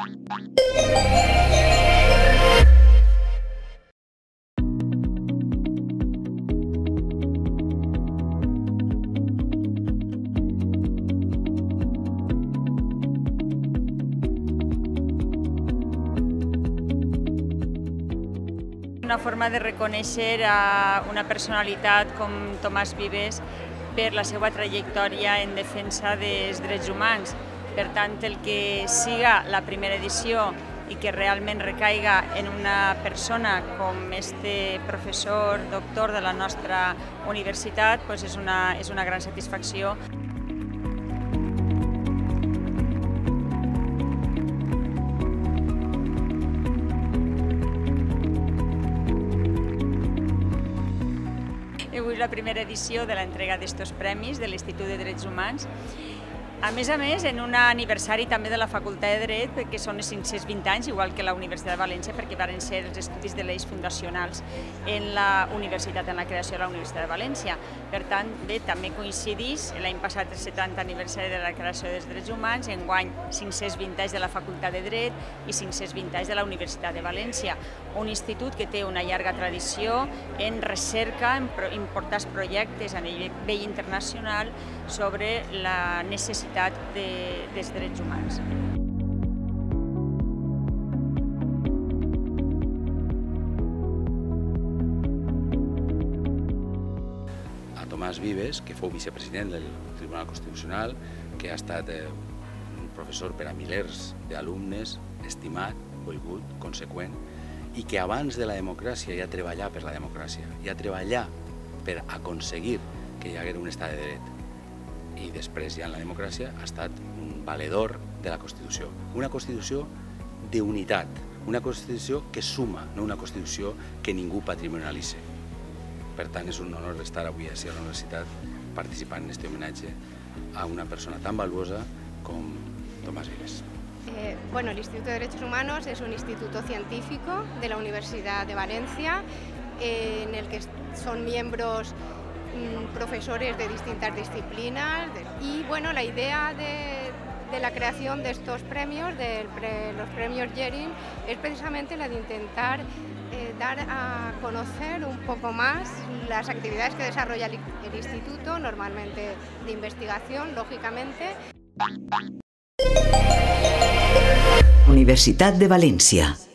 Una forma de reconèixer a una personalitat com Tomàs Vives per la seva trajectòria en defensa dels drets humans. Per tant, el que siga la primera edició i que realment recaiga en una persona com este professor, doctor de la nostra universitat, doncs és, una, és una gran satisfacció. Avui és la primera edició de l'entrega d'estos premis de l'Institut de Drets Humans a més a més, en un aniversari també de la Facultat de Dret, perquè són els 520 anys, igual que la Universitat de València, perquè varen ser els estudis de lleis fundacionals en la universitat, en la creació de la Universitat de València. Per tant, bé, també coincidís l'any passat el 70 aniversari de la creació dels drets humans, en guany 520 anys de la Facultat de Dret i 520 anys de la Universitat de València, un institut que té una llarga tradició en recerca, en importants projectes a nivell internacional sobre la necessitat necessitat de, dels drets humans. A Tomàs Vives, que fou vicepresident del Tribunal Constitucional, que ha estat eh, un professor per a milers d'alumnes, estimat, volgut, conseqüent, i que abans de la democràcia ja treballà per la democràcia, ja treballà per aconseguir que hi hagués un estat de dret i després ja en la democràcia ha estat un valedor de la Constitució. Una Constitució d'unitat, una Constitució que suma, no una Constitució que ningú patrimonialitza. Per tant, és un honor estar avui a la universitat participant en aquest homenatge a una persona tan valuosa com Tomás Vives. Eh, bueno, el Instituto de Derechos Humanos es un instituto científico de la Universidad de Valencia eh, en el que son miembros profesores de distintas disciplinas y bueno, la idea de, la creación de estos premios, de los premios Jering, es precisamente la de intentar eh, dar a conocer un poco más las actividades que desarrolla el, el instituto, normalmente de investigación, lógicamente. Universitat de València.